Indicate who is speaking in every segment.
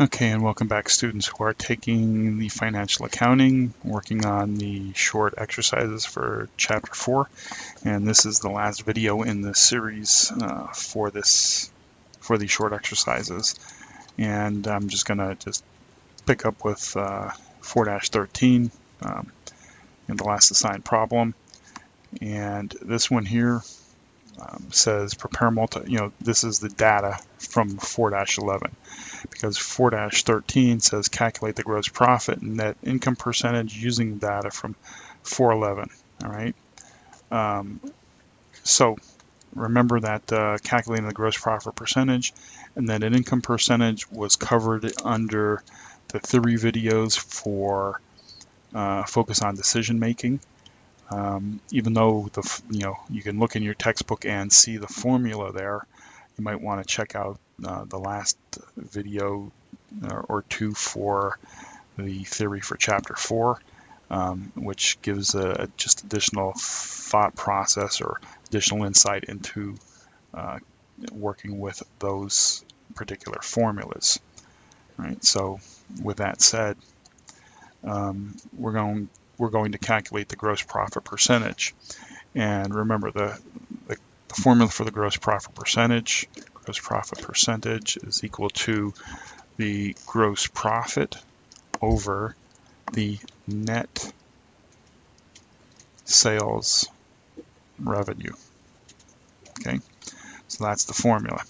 Speaker 1: Okay, and welcome back students who are taking the financial accounting, working on the short exercises for chapter four. And this is the last video in the series uh, for this, for the short exercises. And I'm just gonna just pick up with uh, 4-13 um, in the last assigned problem. And this one here um, says prepare multi, you know, this is the data from 4-11 because 4-13 says calculate the gross profit and net income percentage using data from 411. All right. Um, so remember that uh, calculating the gross profit percentage and then an income percentage was covered under the three videos for uh, focus on decision making. Um, even though the you know you can look in your textbook and see the formula there, you might want to check out uh, the last video or two for the theory for chapter four, um, which gives a, just additional thought process or additional insight into uh, working with those particular formulas. Right. So with that said, um, we're going we're going to calculate the gross profit percentage. And remember the, the, the formula for the gross profit percentage, gross profit percentage is equal to the gross profit over the net sales revenue. Okay, so that's the formula.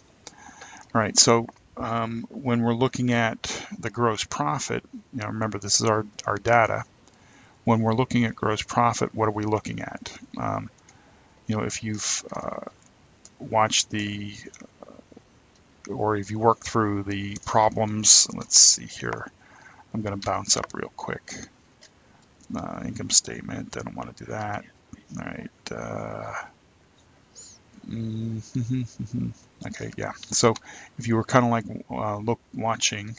Speaker 1: All right, so um, when we're looking at the gross profit, you know, remember this is our, our data, when we're looking at gross profit, what are we looking at? Um, you know, if you've uh, watched the, uh, or if you work through the problems, let's see here, I'm going to bounce up real quick. Uh, income statement, I don't want to do that. All right. Uh, okay, yeah. So if you were kind of like uh, look watching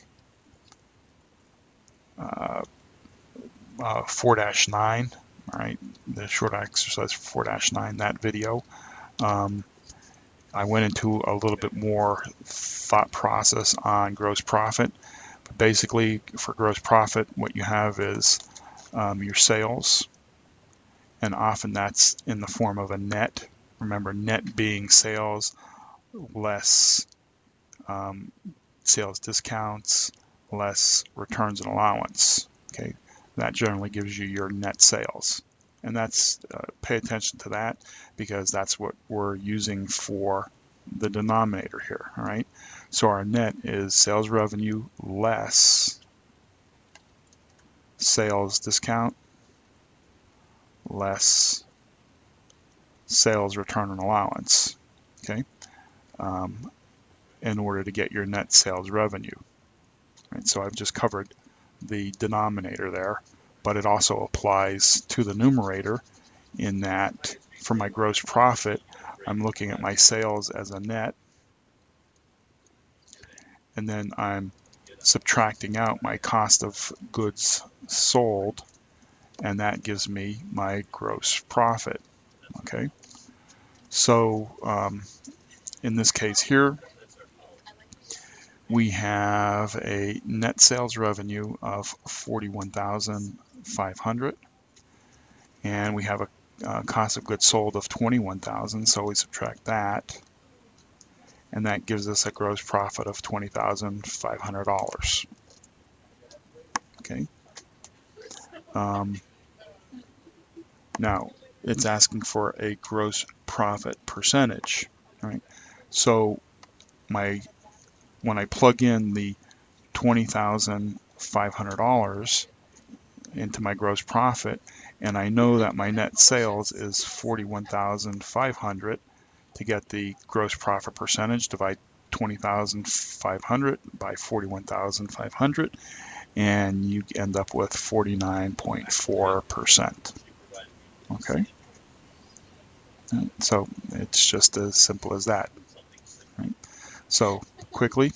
Speaker 1: uh, uh, 4-9, all right, the short exercise 4-9, that video. Um, I went into a little bit more thought process on gross profit. But basically, for gross profit, what you have is um, your sales, and often that's in the form of a net. Remember, net being sales less um, sales discounts, less returns and allowance. Okay, that generally gives you your net sales. And that's, uh, pay attention to that because that's what we're using for the denominator here, all right? So our net is sales revenue less sales discount less sales return and allowance, okay? Um, in order to get your net sales revenue. Right, so I've just covered the denominator there, but it also applies to the numerator in that for my gross profit, I'm looking at my sales as a net, and then I'm subtracting out my cost of goods sold, and that gives me my gross profit. Okay, so um, in this case here, we have a net sales revenue of 41,500 and we have a cost of goods sold of 21,000 so we subtract that. And that gives us a gross profit of $20,500 okay? Um, now it's asking for a gross profit percentage right? So my when I plug in the $20,500 into my gross profit, and I know that my net sales is 41,500 to get the gross profit percentage, divide 20,500 by 41,500, and you end up with 49.4%. Okay? So it's just as simple as that. Right? So quickly.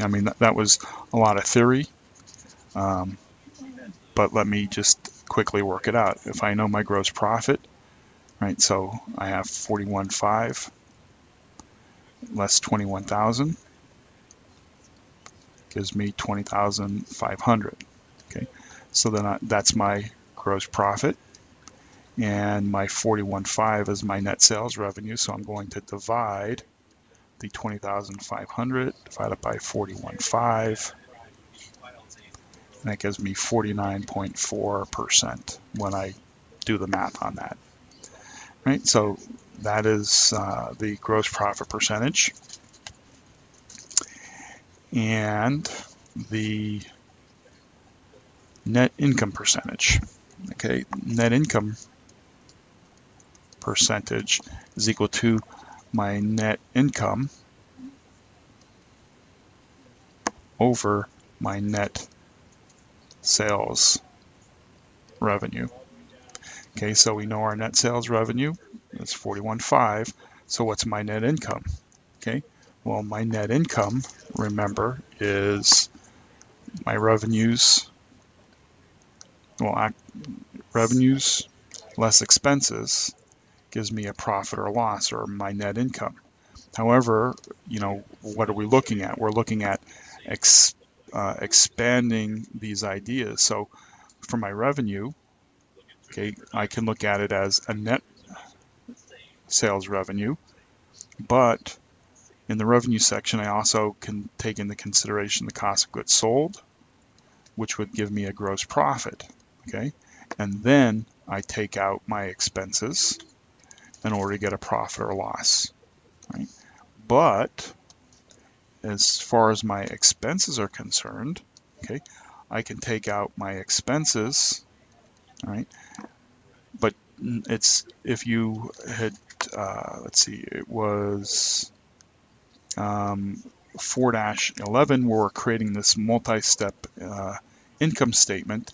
Speaker 1: I mean, that, that was a lot of theory, um, but let me just quickly work it out. If I know my gross profit, right, so I have 41.5 less 21,000. gives me 20,500. Okay, so then I, that's my gross profit and my 41.5 is my net sales revenue. So I'm going to divide the 20,500 divided by 41.5 and that gives me 49.4% when I do the math on that. Right, so that is uh, the gross profit percentage. And the net income percentage. Okay, net income percentage is equal to my net income over my net sales revenue. Okay, so we know our net sales revenue is 41.5. So what's my net income? Okay, well, my net income, remember, is my revenues, well, revenues less expenses gives me a profit or loss or my net income. However, you know, what are we looking at? We're looking at ex, uh, expanding these ideas. So for my revenue, okay, I can look at it as a net sales revenue, but in the revenue section, I also can take into consideration the cost of goods sold, which would give me a gross profit, okay? And then I take out my expenses in order to get a profit or loss, right? But as far as my expenses are concerned, okay, I can take out my expenses, right? But it's if you had, uh, let's see, it was um, 4-11 where we're creating this multi-step uh, income statement.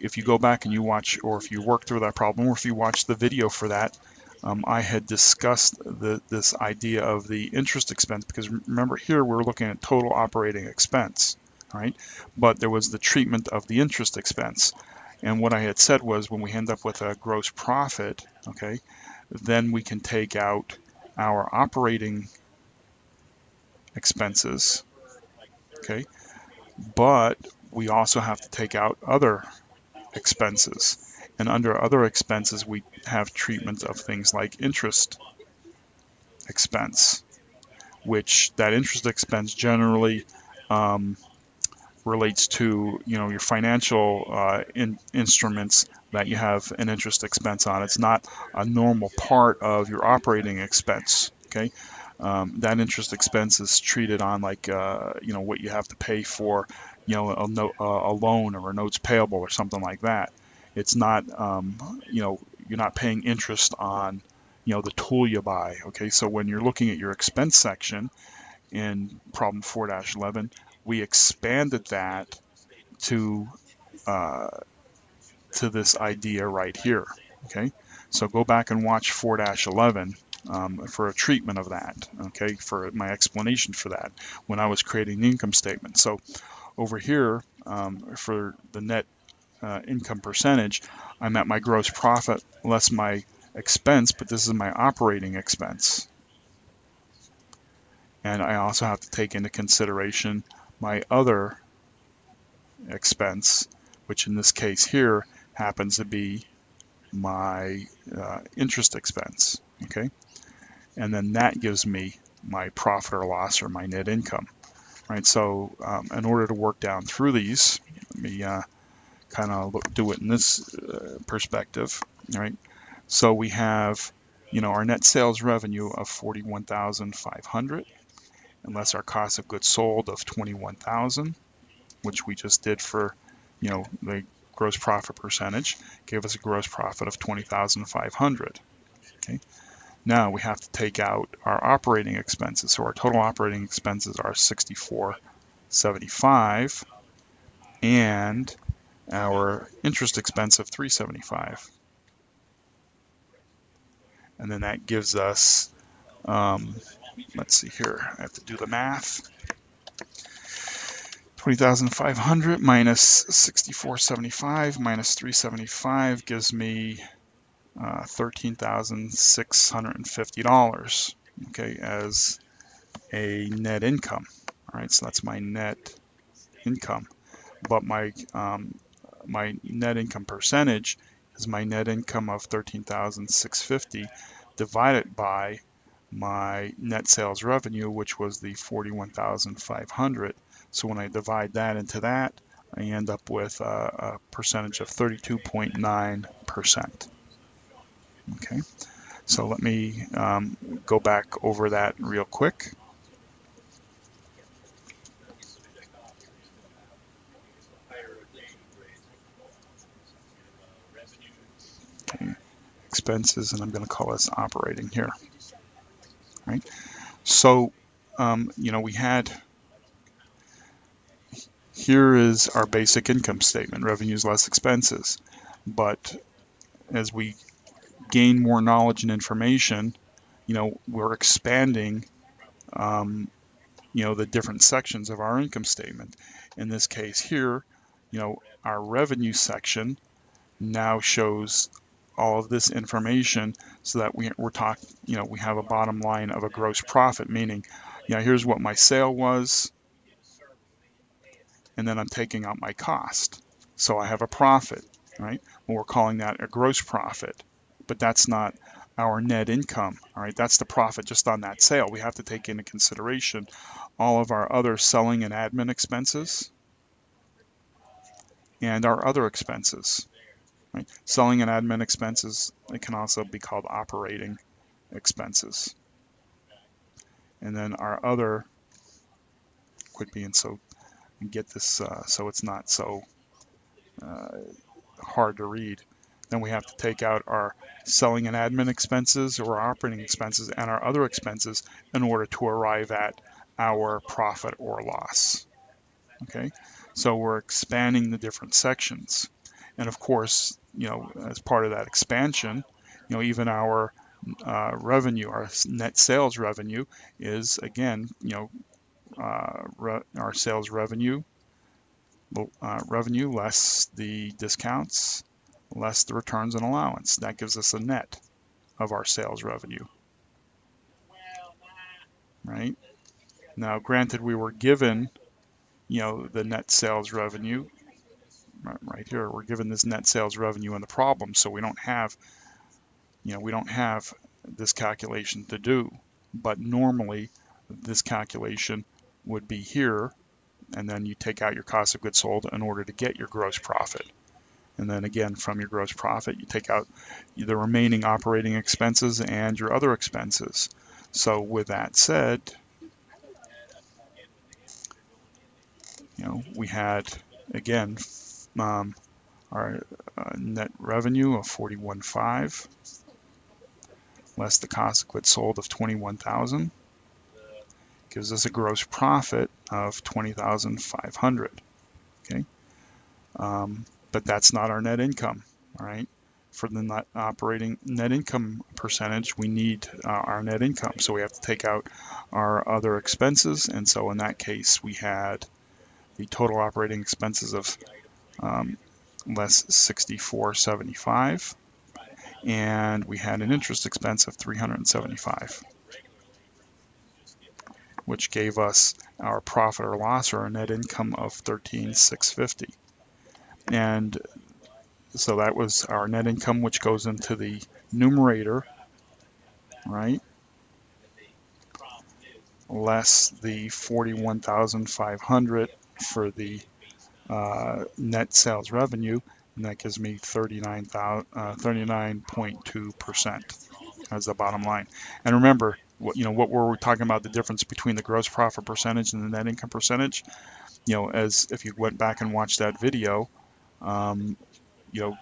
Speaker 1: If you go back and you watch, or if you work through that problem, or if you watch the video for that, um, I had discussed the, this idea of the interest expense because remember here we're looking at total operating expense, right? But there was the treatment of the interest expense. And what I had said was when we end up with a gross profit, okay, then we can take out our operating expenses, okay, but we also have to take out other expenses. And under other expenses, we have treatment of things like interest expense, which that interest expense generally um, relates to you know your financial uh, in, instruments that you have an interest expense on. It's not a normal part of your operating expense. Okay, um, that interest expense is treated on like uh, you know what you have to pay for you know a, no, a loan or a notes payable or something like that. It's not, um, you know, you're not paying interest on, you know, the tool you buy. Okay, so when you're looking at your expense section in problem 4-11, we expanded that to uh, to this idea right here. Okay, so go back and watch 4-11 um, for a treatment of that. Okay, for my explanation for that when I was creating the income statement. So over here um, for the net uh, income percentage, I'm at my gross profit less my expense, but this is my operating expense. And I also have to take into consideration my other expense, which in this case here happens to be my uh, interest expense, okay? And then that gives me my profit or loss or my net income, right? So um, in order to work down through these, let me uh, kind of do it in this uh, perspective, right? So we have, you know, our net sales revenue of 41,500, and less our cost of goods sold of 21,000, which we just did for, you know, the gross profit percentage, gave us a gross profit of 20,500. Okay. Now we have to take out our operating expenses. So our total operating expenses are 64.75 and our interest expense of 375 and then that gives us um, let's see here I have to do the math. 20,500 minus 6475 minus 375 gives me uh, $13,650 okay as a net income. All right so that's my net income, but my um, my net income percentage is my net income of 13,650 divided by my net sales revenue, which was the 41,500. So when I divide that into that, I end up with a, a percentage of 32.9%. Okay, so let me um, go back over that real quick. Expenses, and I'm going to call this operating here. Right. So, um, you know, we had here is our basic income statement, revenues less expenses. But as we gain more knowledge and information, you know, we're expanding, um, you know, the different sections of our income statement. In this case here, you know, our revenue section now shows all of this information so that we, we're talking, you know, we have a bottom line of a gross profit, meaning, you know, here's what my sale was, and then I'm taking out my cost. So I have a profit, right? Well, we're calling that a gross profit, but that's not our net income, all right? That's the profit just on that sale. We have to take into consideration all of our other selling and admin expenses and our other expenses. Right? Selling and admin expenses, it can also be called operating expenses. And then our other, quit being so, get this uh, so it's not so uh, hard to read. Then we have to take out our selling and admin expenses or operating expenses and our other expenses in order to arrive at our profit or loss. Okay, so we're expanding the different sections. And of course, you know, as part of that expansion, you know, even our uh, revenue, our net sales revenue is again, you know, uh, our sales revenue, uh, revenue less the discounts, less the returns and allowance. That gives us a net of our sales revenue. Right? Now, granted, we were given, you know, the net sales revenue right here, we're given this net sales revenue in the problem, so we don't have, you know, we don't have this calculation to do. But normally, this calculation would be here, and then you take out your cost of goods sold in order to get your gross profit. And then again, from your gross profit, you take out the remaining operating expenses and your other expenses. So with that said, you know, we had, again, um, our uh, net revenue of 41.5 less the cost of goods sold of 21,000 gives us a gross profit of 20,500 okay? Um, but that's not our net income all right? For the net operating net income percentage we need uh, our net income. So we have to take out our other expenses. And so in that case we had the total operating expenses of um, less 64.75 and we had an interest expense of 375 which gave us our profit or loss or net income of 13,650 and so that was our net income which goes into the numerator right? Less the 41,500 for the uh, net sales revenue, and that gives me 39.2% uh, as the bottom line. And remember, what, you know, what were we talking about the difference between the gross profit percentage and the net income percentage? You know, as if you went back and watched that video, um, you know,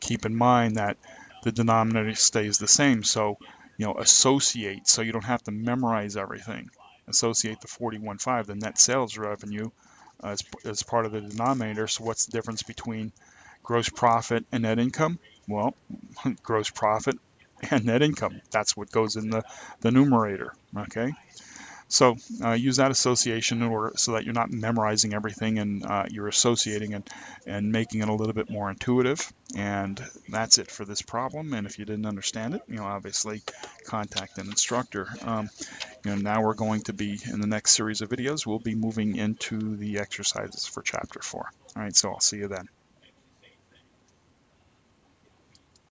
Speaker 1: keep in mind that the denominator stays the same. So, you know, associate so you don't have to memorize everything. Associate the 41.5, the net sales revenue, Uh, as, as part of the denominator. So what's the difference between gross profit and net income? Well, gross profit and net income. That's what goes in the, the numerator, okay? So uh, use that association in order so that you're not memorizing everything and uh, you're associating and, and making it a little bit more intuitive. And that's it for this problem. And if you didn't understand it, you know, obviously contact an instructor. Um, you know, now we're going to be, in the next series of videos, we'll be moving into the exercises for chapter four. All right, so I'll see you then.